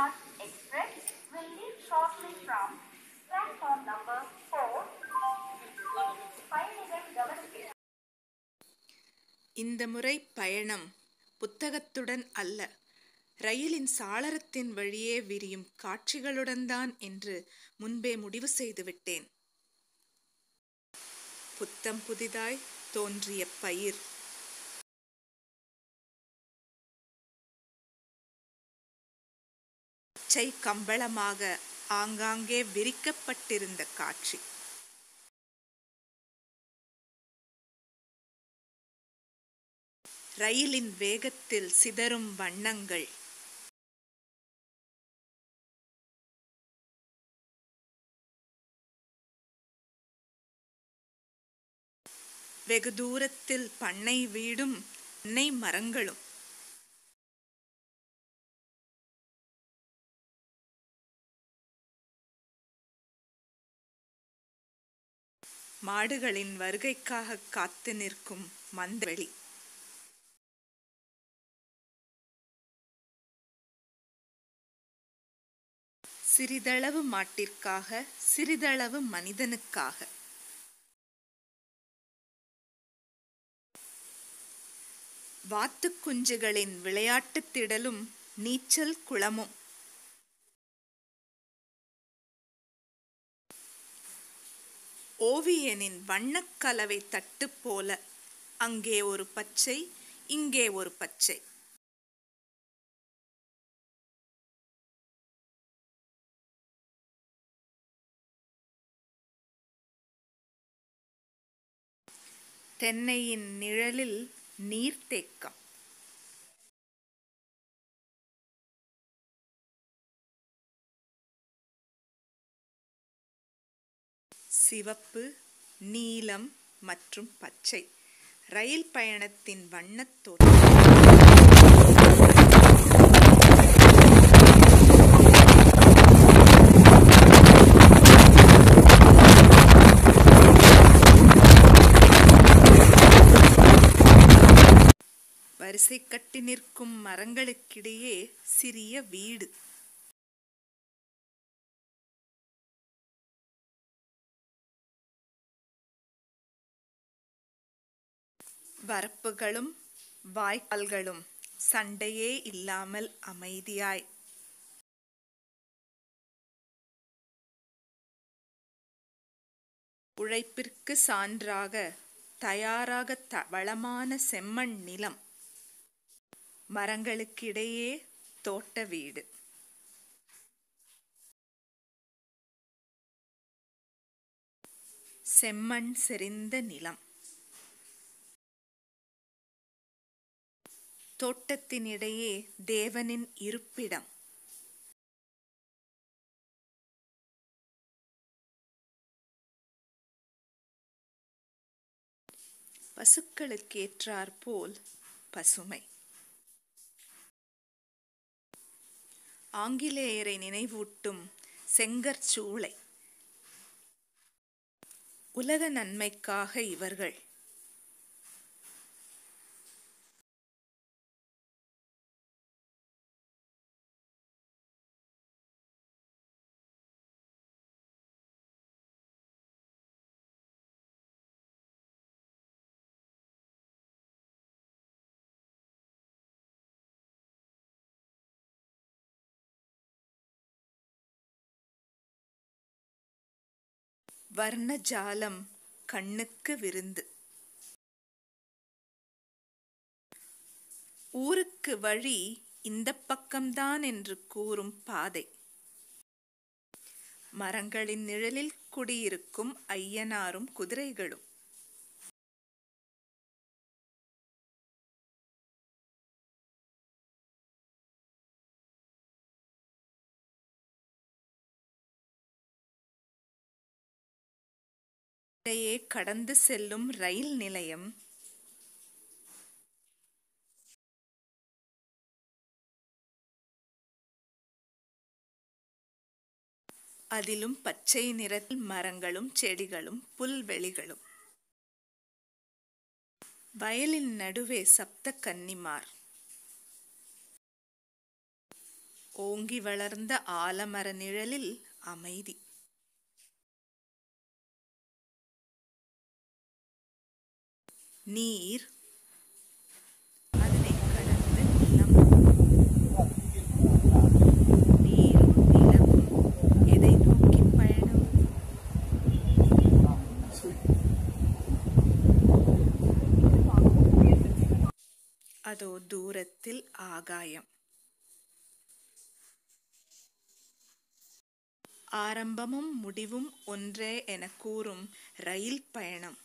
Fast Express will leave shortly from platform number 4. இந்த முறை பயணம் புத்தகத்துடன் அல்ல. ரயிலின் சாளரத்தின் வழியே விரியும் காட்சிகளுடன் தான் என்று முன்பே முடிவு செய்துவிட்டேன் புத்தம் புதிதாய் தோன்றிய பயிர். பச்சை கம்பளமாக ஆங்காங்கே விரிக்கப்பட்டிருந்த காட்சி. ரயிலின் வேகத்தில் சிதறும் வண்ணங்கள். வெகு தூரத்தில் பண்ணை வீடும் தென்னை மரங்களும். மாடுகளின் வருகைக்காக காத்து நிற்கும் மந்தவெளி. சிறிதளவு மாட்டிற்காக சிறிதளவு மனிதனுக்காக. வாத்து குஞ்சுகளின் விளையாட்டு திடலும் நீச்சல் குளமும். ஓவியனின் வண்ணக்கலவை தட்டு போல. அங்கே ஒரு பச்சை இங்கே ஒரு பச்சை. தென்னையின் நிழலில் நீர்த்தேக்கம். சிவப்பு நீலம் மற்றும் பச்சை. ரயில் பயணத்தின் வண்ணத் வரிசை கட்டி நிற்கும் மரங்களுக்கிடையே சிறிய வீடு. வரப்புகளும் வாய்க்கால்களும் சண்டையே இல்லாமல் அமைதியாய். உழைப்பிற்கு சான்றாக தயாராக த வளமான செம்மண் நிலம். மரங்களுக்கிடையே தோட்ட வீடு. செம்மண் செறிந்த நிலம். தோட்டத்தினிடையே தேவனின் இருப்பிடம். பசுக்களுக்கேற்றாற்போல் பசுமை. ஆங்கிலேயரை நினைவூட்டும் செங்கற்சூளை. உலக நன்மைக்காக இவர்கள் வர்ணஜாலம் கண்ணுக்கு விருந்து. ஊருக்கு வழி இந்த பக்கம்தான் என்று கூறும் பாதை. மரங்களின் நிழலில் குடியிருக்கும் ஐயனாரும் குதிரைகளும். இடையே கடந்து செல்லும் ரயில் நிலையம். அதிலும் பச்சை நிறத்தில் மரங்களும் செடிகளும் புல்வெளிகளும். வயலின் நடுவே சப்த கன்னிமார். ஓங்கி வளர்ந்த ஆலமர நிழலில் அமைதி. நீர் அதனை கடந்து நிலம். நீரும் நிலவும் எதை நோக்கி பயணம்? அதோ தூரத்தில் ஆகாயம். ஆரம்பமும் முடிவும் ஒன்றே என கூறும் ரயில் பயணம்.